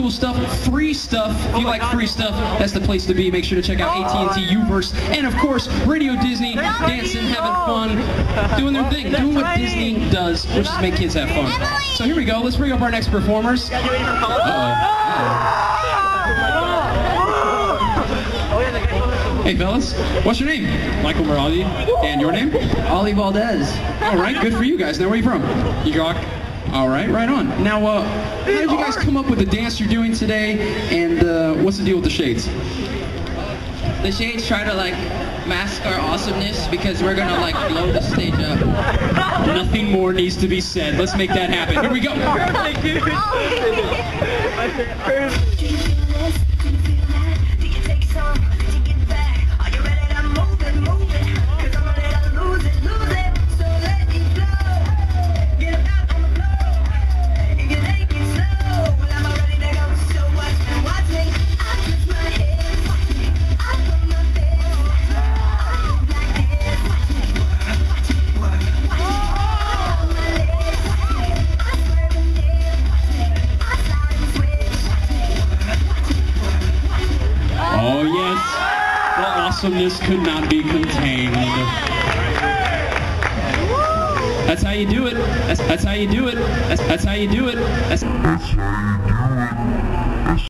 cool stuff, free stuff. If you like free stuff, that's the place to be. Make sure to check out AT&T U-verse, and of course, Radio Disney, dancing, having fun, doing their thing, doing what Disney does, which is make kids have fun. So here we go. Let's bring up our next performers. Hey fellas, what's your name? Michael Marabe. And your name? Ali Valdez. All right, good for you guys. Now where are you from? New York. All right, right on. Now, uh, how did you guys come up with the dance you're doing today? And uh, what's the deal with the shades? The Shades try to like mask our awesomeness because we're gonna like blow the stage up. Nothing more needs to be said. Let's make that happen. Here we go. awesomeness could not be contained. That's how you do it. That's, that's how you do it. That's, that's how you do it. That's,